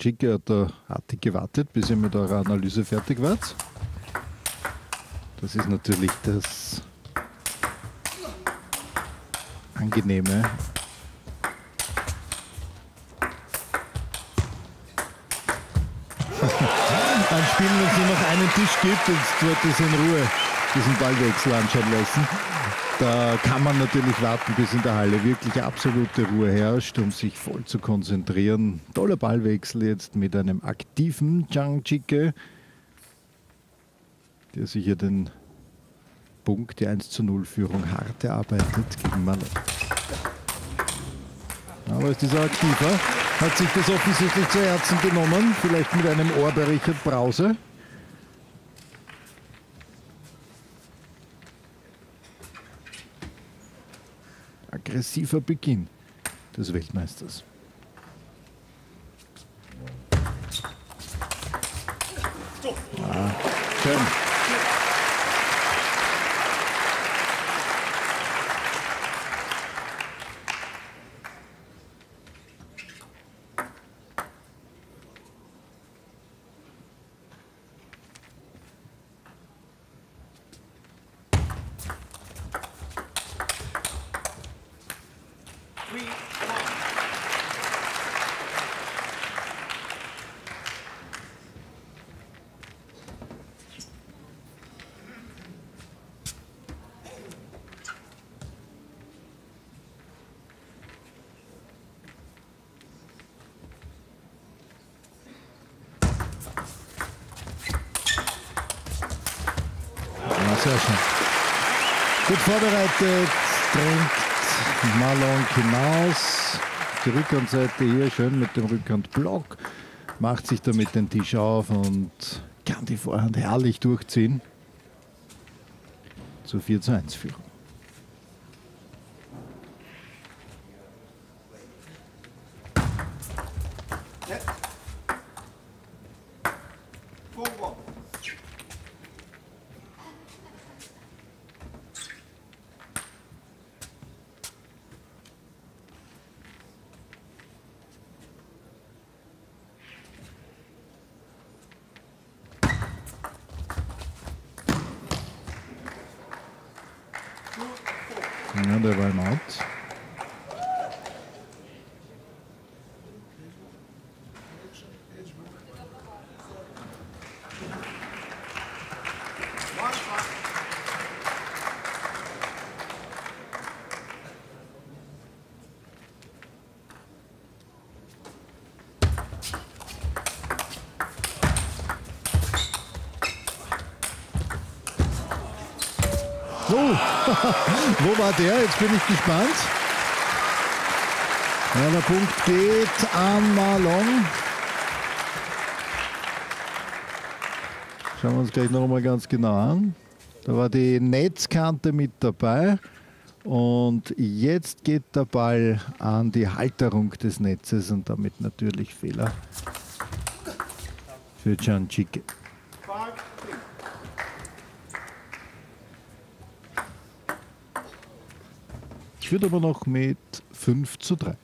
Schicke hat da artig gewartet, bis ihr mit eurer Analyse fertig wart. Das ist natürlich das Angenehme. Ein Spiel, wenn es noch einen Tisch gibt, jetzt wird es in Ruhe diesen Ballwechsel anschauen lassen. Da kann man natürlich warten, bis in der Halle wirklich absolute Ruhe herrscht, um sich voll zu konzentrieren. Toller Ballwechsel jetzt mit einem aktiven Zhang Chike, der sich hier den Punkt, die 1 zu 0 Führung hart erarbeitet gegen Malon. Aber ist dieser aktiver, hat sich das offensichtlich zu Herzen genommen, vielleicht mit einem Ohr bei Richard Brause. Aggressiver Beginn des Weltmeisters. Ah, schön. Sehr schön. Gut vorbereitet, drängt Malon hinaus. Die Rückhandseite hier schön mit dem Rückhandblock. Macht sich damit den Tisch auf und kann die Vorhand herrlich durchziehen. Zur 4 zu 1 Führung. Ja, der Oh, wo war der? Jetzt bin ich gespannt. Ja, der Punkt geht an Marlon. Schauen wir uns gleich noch mal ganz genau an. Da war die Netzkante mit dabei. Und jetzt geht der Ball an die Halterung des Netzes und damit natürlich Fehler für Gian Chike. Führt aber noch mit 5 zu 3.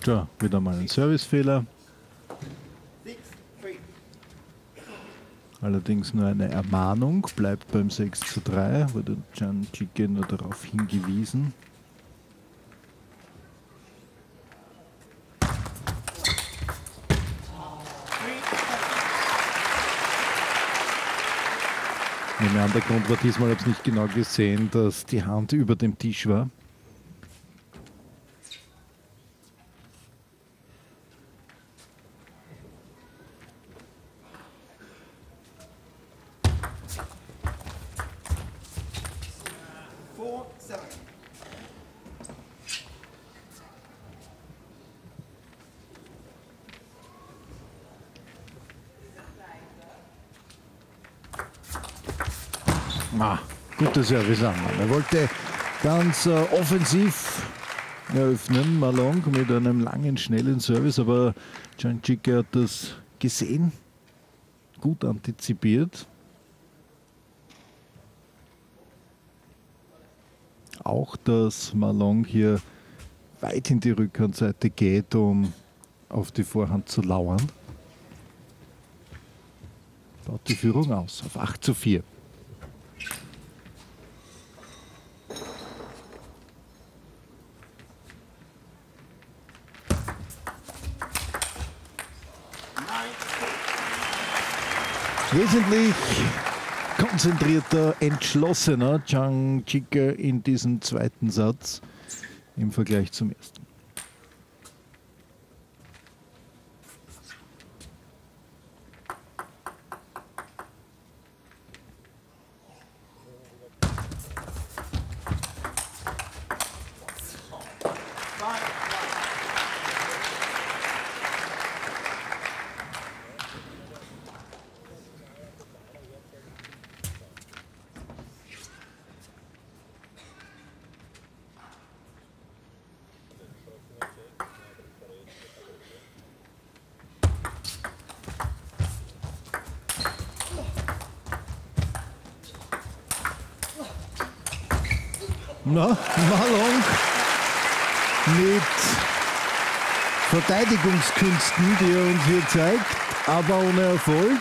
Tja, wieder mal ein Servicefehler. Allerdings nur eine Ermahnung, bleibt beim 6 zu 3, wurde Gian Chike nur darauf hingewiesen. Nehme an, der Grund war diesmal, habe ich nicht genau gesehen, dass die Hand über dem Tisch war. Euro sein. Ah, guter Service an. Er wollte ganz äh, offensiv eröffnen, Malong mit einem langen, schnellen Service, aber Gianchica hat das gesehen, gut antizipiert. Auch, dass Malong hier weit in die Rückhandseite geht, um auf die Vorhand zu lauern. Baut die Führung aus auf 8 zu 4. Wesentlich konzentrierter, entschlossener Chang Chike in diesem zweiten Satz im Vergleich zum ersten. Na, Malong mit Verteidigungskünsten, die er uns hier zeigt, aber ohne Erfolg.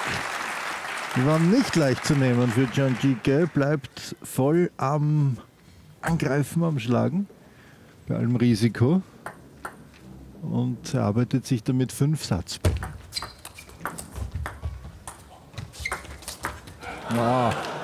Waren nicht leicht zu nehmen für Gian Gianchike, bleibt voll am Angreifen, am Schlagen, bei allem Risiko und erarbeitet sich damit fünf Satzbälle. Wow.